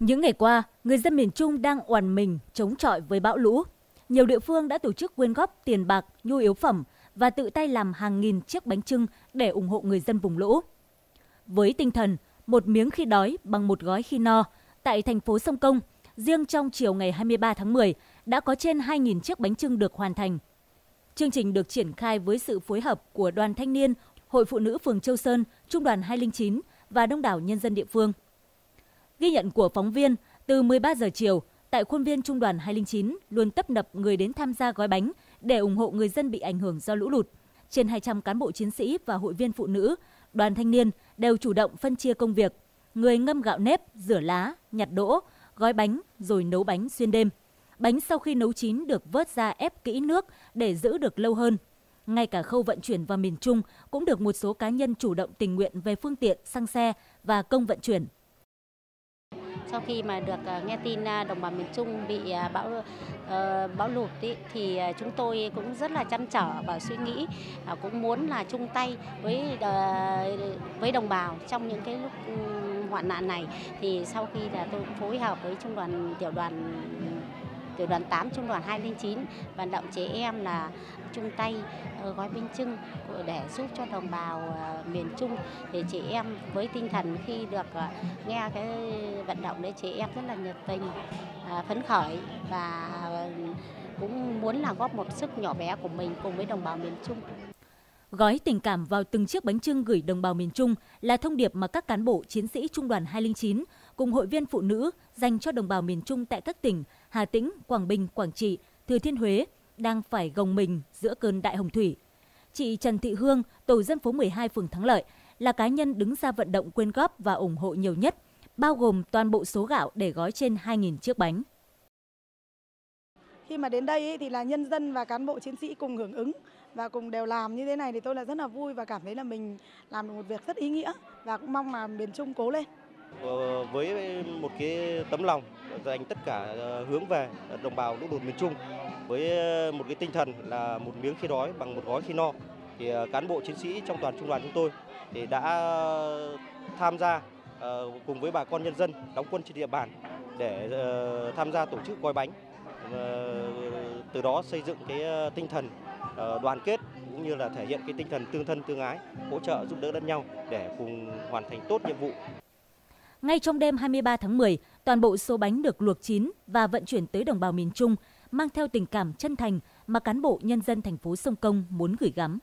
Những ngày qua, người dân miền Trung đang oằn mình chống chọi với bão lũ. Nhiều địa phương đã tổ chức quyên góp tiền bạc, nhu yếu phẩm và tự tay làm hàng nghìn chiếc bánh trưng để ủng hộ người dân vùng lũ. Với tinh thần một miếng khi đói bằng một gói khi no, tại thành phố Sông Công, riêng trong chiều ngày 23 tháng 10 đã có trên 2.000 chiếc bánh trưng được hoàn thành. Chương trình được triển khai với sự phối hợp của Đoàn Thanh niên, Hội Phụ nữ phường Châu Sơn, Trung đoàn 209 và đông đảo nhân dân địa phương. Ghi nhận của phóng viên, từ 13 giờ chiều, tại khuôn viên Trung đoàn 209 luôn tấp nập người đến tham gia gói bánh để ủng hộ người dân bị ảnh hưởng do lũ lụt. Trên 200 cán bộ chiến sĩ và hội viên phụ nữ, đoàn thanh niên đều chủ động phân chia công việc. Người ngâm gạo nếp, rửa lá, nhặt đỗ, gói bánh rồi nấu bánh xuyên đêm. Bánh sau khi nấu chín được vớt ra ép kỹ nước để giữ được lâu hơn. Ngay cả khâu vận chuyển vào miền Trung cũng được một số cá nhân chủ động tình nguyện về phương tiện, xăng xe và công vận chuyển. Sau khi mà được à, nghe tin à, đồng bào miền Trung bị à, bão ờ, bão lụt ý, thì chúng tôi cũng rất là chăn trở và suy nghĩ cũng muốn là chung tay với ờ, với đồng bào trong những cái lúc ừ, hoạn nạn này. Thì sau khi là tôi phối hợp với trung đoàn tiểu đoàn tiểu đoàn 8 trung đoàn 209 vận động trẻ em là chung tay ờ, gói bánh trưng để giúp cho đồng bào ờ, miền Trung thì chị em với tinh thần khi được ờ, nghe cái vận động đấy chị em rất là nhiệt tình phấn khởi và cũng muốn là góp một sức nhỏ bé của mình cùng với đồng bào miền Trung. Gói tình cảm vào từng chiếc bánh trưng gửi đồng bào miền Trung là thông điệp mà các cán bộ chiến sĩ Trung đoàn 209 cùng hội viên phụ nữ dành cho đồng bào miền Trung tại các tỉnh Hà Tĩnh, Quảng Bình, Quảng Trị, Thừa Thiên Huế đang phải gồng mình giữa cơn đại hồng thủy. Chị Trần Thị Hương, tổ dân phố 12 phường Thắng Lợi, là cá nhân đứng ra vận động quyên góp và ủng hộ nhiều nhất, bao gồm toàn bộ số gạo để gói trên 2.000 chiếc bánh. Khi mà đến đây thì là nhân dân và cán bộ chiến sĩ cùng hưởng ứng và cùng đều làm như thế này thì tôi là rất là vui và cảm thấy là mình làm được một việc rất ý nghĩa và cũng mong là miền Trung cố lên. Ờ, với một cái tấm lòng dành tất cả ờ, hướng về đồng bào lũ lụt miền Trung, với ờ, một cái tinh thần là một miếng khi đói bằng một gói khi no, thì cán bộ chiến sĩ trong toàn trung đoàn chúng tôi thì đã tham gia cùng với bà con nhân dân đóng quân trên địa bàn để tham gia tổ chức gói bánh từ đó xây dựng cái tinh thần đoàn kết cũng như là thể hiện cái tinh thần tương thân tương ái, hỗ trợ giúp đỡ lẫn nhau để cùng hoàn thành tốt nhiệm vụ ngay trong đêm 23 tháng 10, toàn bộ số bánh được luộc chín và vận chuyển tới đồng bào miền Trung, mang theo tình cảm chân thành mà cán bộ nhân dân thành phố Sông Công muốn gửi gắm.